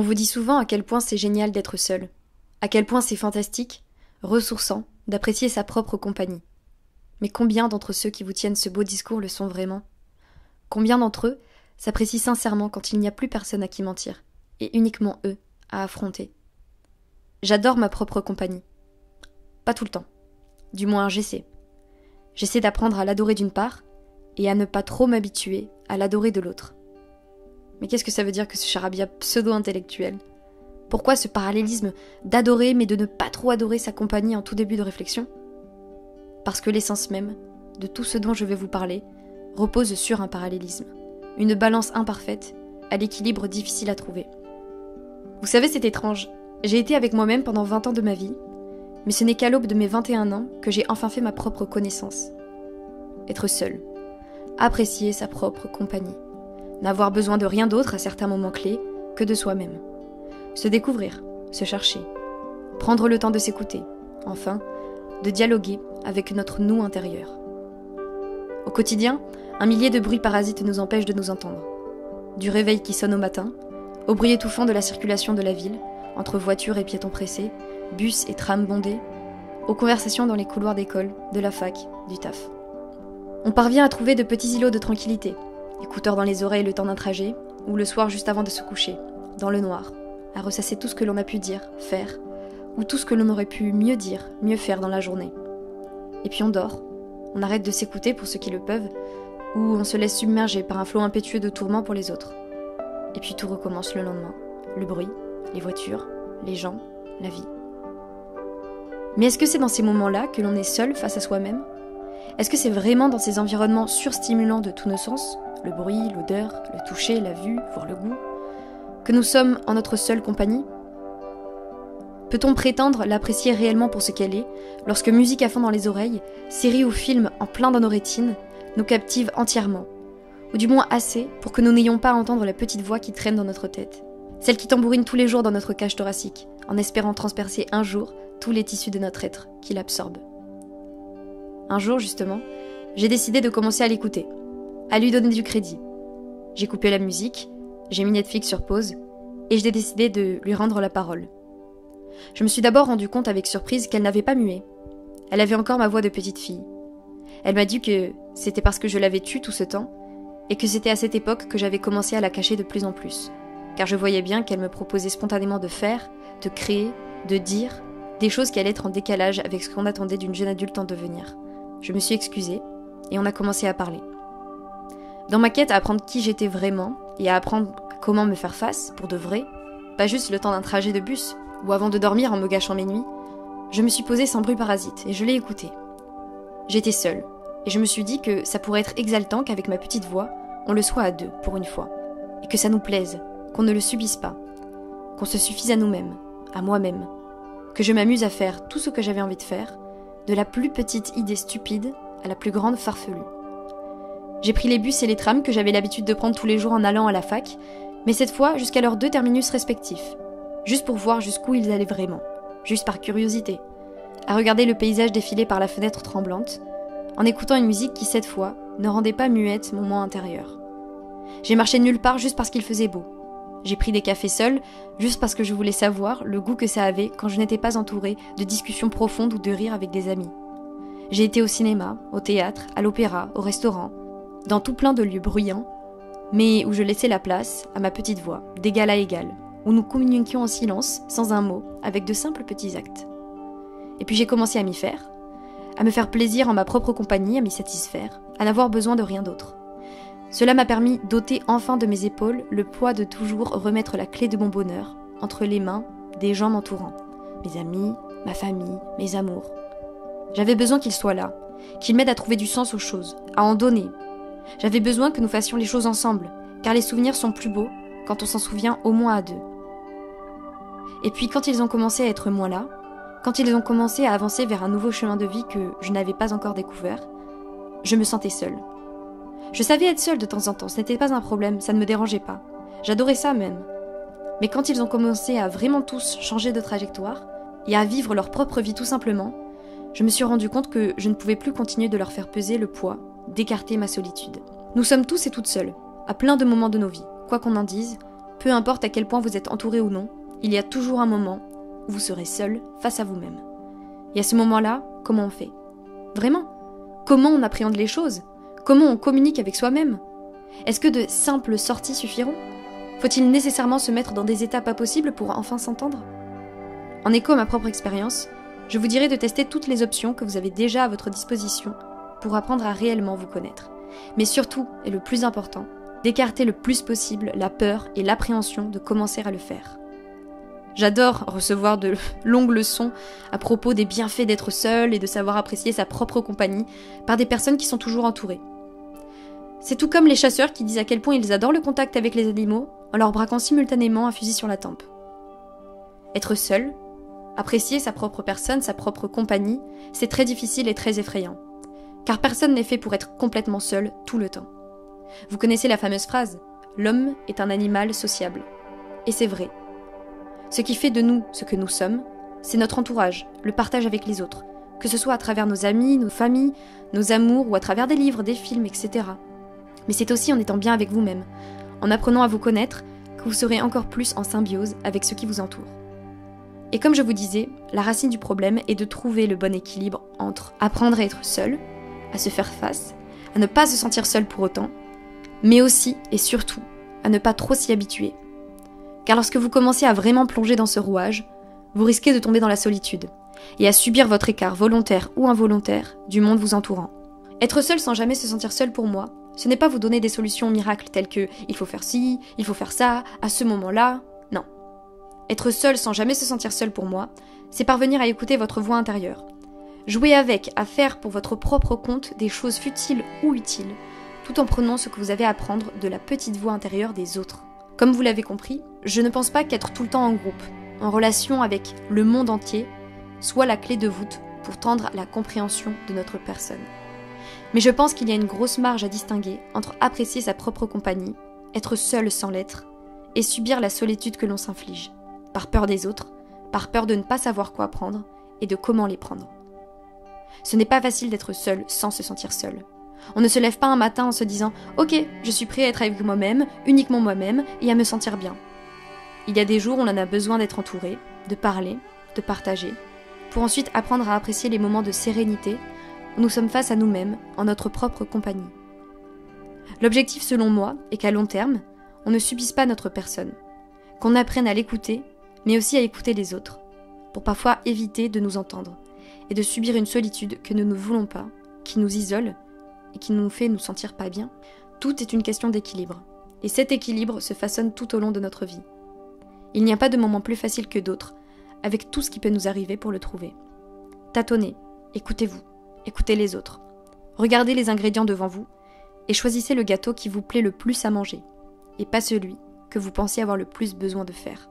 On vous dit souvent à quel point c'est génial d'être seul, à quel point c'est fantastique, ressourçant, d'apprécier sa propre compagnie. Mais combien d'entre ceux qui vous tiennent ce beau discours le sont vraiment? Combien d'entre eux s'apprécient sincèrement quand il n'y a plus personne à qui mentir, et uniquement eux à affronter? J'adore ma propre compagnie. Pas tout le temps. Du moins, j'essaie. J'essaie d'apprendre à l'adorer d'une part, et à ne pas trop m'habituer à l'adorer de l'autre. Mais qu'est-ce que ça veut dire que ce charabia pseudo-intellectuel? Pourquoi ce parallélisme d'adorer mais de ne pas trop adorer sa compagnie en tout début de réflexion? Parce que l'essence même de tout ce dont je vais vous parler repose sur un parallélisme, une balance imparfaite, à l'équilibre difficile à trouver. Vous savez, c'est étrange. J'ai été avec moi-même pendant 20 ans de ma vie, mais ce n'est qu'à l'aube de mes 21 ans que j'ai enfin fait ma propre connaissance. Être seul. Apprécier sa propre compagnie n'avoir besoin de rien d'autre à certains moments clés que de soi-même. Se découvrir, se chercher, prendre le temps de s'écouter, enfin, de dialoguer avec notre nous intérieur. Au quotidien, un millier de bruits parasites nous empêchent de nous entendre. Du réveil qui sonne au matin, au bruit étouffant de la circulation de la ville, entre voitures et piétons pressés, bus et trams bondés, aux conversations dans les couloirs d'école, de la fac, du taf. On parvient à trouver de petits îlots de tranquillité, écouteurs dans les oreilles le temps d'un trajet, ou le soir juste avant de se coucher, dans le noir, à ressasser tout ce que l'on a pu dire, faire, ou tout ce que l'on aurait pu mieux dire, mieux faire dans la journée. Et puis on dort, on arrête de s'écouter pour ceux qui le peuvent, ou on se laisse submerger par un flot impétueux de tourments pour les autres. Et puis tout recommence le lendemain. Le bruit, les voitures, les gens, la vie. Mais est-ce que c'est dans ces moments-là que l'on est seul face à soi-même? Est-ce que c'est vraiment dans ces environnements surstimulants de tous nos sens? Le bruit, l'odeur, le toucher, la vue, voire le goût, que nous sommes en notre seule compagnie? Peut-on prétendre l'apprécier réellement pour ce qu'elle est, lorsque musique à fond dans les oreilles, série ou film en plein dans nos rétines, nous captive entièrement Ou du moins assez pour que nous n'ayons pas à entendre la petite voix qui traîne dans notre tête, celle qui tambourine tous les jours dans notre cage thoracique, en espérant transpercer un jour tous les tissus de notre être qui l'absorbe? Un jour, justement, j'ai décidé de commencer à l'écouter, à lui donner du crédit. J'ai coupé la musique, j'ai mis Netflix sur pause, et j'ai décidé de lui rendre la parole. Je me suis d'abord rendu compte avec surprise qu'elle n'avait pas mué. Elle avait encore ma voix de petite fille. Elle m'a dit que c'était parce que je l'avais tue tout ce temps, et que c'était à cette époque que j'avais commencé à la cacher de plus en plus, car je voyais bien qu'elle me proposait spontanément de faire, de créer, de dire, des choses qui allaient être en décalage avec ce qu'on attendait d'une jeune adulte en devenir. Je me suis excusée, et on a commencé à parler. Dans ma quête à apprendre qui j'étais vraiment et à apprendre comment me faire face pour de vrai, pas juste le temps d'un trajet de bus ou avant de dormir en me gâchant mes nuits, je me suis posée sans bruit parasite et je l'ai écouté. J'étais seule et je me suis dit que ça pourrait être exaltant qu'avec ma petite voix, on le soit à deux pour une fois et que ça nous plaise, qu'on ne le subisse pas, qu'on se suffise à nous-mêmes, à moi-même, que je m'amuse à faire tout ce que j'avais envie de faire, de la plus petite idée stupide à la plus grande farfelue. J'ai pris les bus et les trams que j'avais l'habitude de prendre tous les jours en allant à la fac, mais cette fois jusqu'à leurs deux terminus respectifs, juste pour voir jusqu'où ils allaient vraiment, juste par curiosité, à regarder le paysage défiler par la fenêtre tremblante, en écoutant une musique qui, cette fois, ne rendait pas muette mon moi intérieur. J'ai marché nulle part juste parce qu'il faisait beau. J'ai pris des cafés seuls, juste parce que je voulais savoir le goût que ça avait quand je n'étais pas entourée de discussions profondes ou de rires avec des amis. J'ai été au cinéma, au théâtre, à l'opéra, au restaurant, dans tout plein de lieux bruyants, mais où je laissais la place à ma petite voix, d'égal à égal, où nous communiquions en silence, sans un mot, avec de simples petits actes. Et puis j'ai commencé à m'y faire, à me faire plaisir en ma propre compagnie, à m'y satisfaire, à n'avoir besoin de rien d'autre. Cela m'a permis d'ôter enfin de mes épaules le poids de toujours remettre la clé de mon bonheur entre les mains des gens m'entourant, mes amis, ma famille, mes amours. J'avais besoin qu'ils soient là, qu'ils m'aident à trouver du sens aux choses, à en donner, j'avais besoin que nous fassions les choses ensemble, car les souvenirs sont plus beaux quand on s'en souvient au moins à deux. Et puis quand ils ont commencé à être moins là, quand ils ont commencé à avancer vers un nouveau chemin de vie que je n'avais pas encore découvert, je me sentais seule. Je savais être seule de temps en temps, ce n'était pas un problème, ça ne me dérangeait pas. J'adorais ça même. Mais quand ils ont commencé à vraiment tous changer de trajectoire, et à vivre leur propre vie tout simplement, je me suis rendu compte que je ne pouvais plus continuer de leur faire peser le poids d'écarter ma solitude. Nous sommes tous et toutes seuls, à plein de moments de nos vies, quoi qu'on en dise, peu importe à quel point vous êtes entouré ou non, il y a toujours un moment où vous serez seul face à vous-même. Et à ce moment-là, comment on fait? Vraiment? Comment on appréhende les choses? Comment on communique avec soi-même? Est-ce que de simples sorties suffiront? Faut-il nécessairement se mettre dans des états pas possibles pour enfin s'entendre? En écho à ma propre expérience, je vous dirais de tester toutes les options que vous avez déjà à votre disposition pour apprendre à réellement vous connaître. Mais surtout, et le plus important, d'écarter le plus possible la peur et l'appréhension de commencer à le faire. J'adore recevoir de longues leçons à propos des bienfaits d'être seul et de savoir apprécier sa propre compagnie par des personnes qui sont toujours entourées. C'est tout comme les chasseurs qui disent à quel point ils adorent le contact avec les animaux en leur braquant simultanément un fusil sur la tempe. Être seul, apprécier sa propre personne, sa propre compagnie, c'est très difficile et très effrayant. Car personne n'est fait pour être complètement seul tout le temps. Vous connaissez la fameuse phrase L'homme est un animal sociable. Et c'est vrai. Ce qui fait de nous ce que nous sommes, c'est notre entourage, le partage avec les autres, que ce soit à travers nos amis, nos familles, nos amours ou à travers des livres, des films, etc. Mais c'est aussi en étant bien avec vous-même, en apprenant à vous connaître, que vous serez encore plus en symbiose avec ceux qui vous entourent. Et comme je vous disais, la racine du problème est de trouver le bon équilibre entre apprendre à être seul, à se faire face, à ne pas se sentir seul pour autant, mais aussi et surtout à ne pas trop s'y habituer. Car lorsque vous commencez à vraiment plonger dans ce rouage, vous risquez de tomber dans la solitude et à subir votre écart volontaire ou involontaire du monde vous entourant. Être seul sans jamais se sentir seul pour moi, ce n'est pas vous donner des solutions miracles telles que il faut faire ci, il faut faire ça, à ce moment-là. Non. Être seul sans jamais se sentir seul pour moi, c'est parvenir à écouter votre voix intérieure. Jouer avec, à faire pour votre propre compte des choses futiles ou utiles, tout en prenant ce que vous avez à apprendre de la petite voix intérieure des autres. Comme vous l'avez compris, je ne pense pas qu'être tout le temps en groupe, en relation avec le monde entier, soit la clé de voûte pour tendre à la compréhension de notre personne. Mais je pense qu'il y a une grosse marge à distinguer entre apprécier sa propre compagnie, être seul sans l'être, et subir la solitude que l'on s'inflige, par peur des autres, par peur de ne pas savoir quoi prendre et de comment les prendre. Ce n'est pas facile d'être seul sans se sentir seul. On ne se lève pas un matin en se disant Ok, je suis prêt à être avec moi-même, uniquement moi-même, et à me sentir bien. Il y a des jours où on en a besoin d'être entouré, de parler, de partager, pour ensuite apprendre à apprécier les moments de sérénité où nous sommes face à nous-mêmes, en notre propre compagnie. L'objectif, selon moi, est qu'à long terme, on ne subisse pas notre personne, qu'on apprenne à l'écouter, mais aussi à écouter les autres, pour parfois éviter de nous entendre, et de subir une solitude que nous ne voulons pas, qui nous isole et qui nous fait nous sentir pas bien, tout est une question d'équilibre. Et cet équilibre se façonne tout au long de notre vie. Il n'y a pas de moment plus facile que d'autres, avec tout ce qui peut nous arriver pour le trouver. Tâtonnez, écoutez-vous, écoutez les autres. Regardez les ingrédients devant vous et choisissez le gâteau qui vous plaît le plus à manger, et pas celui que vous pensez avoir le plus besoin de faire.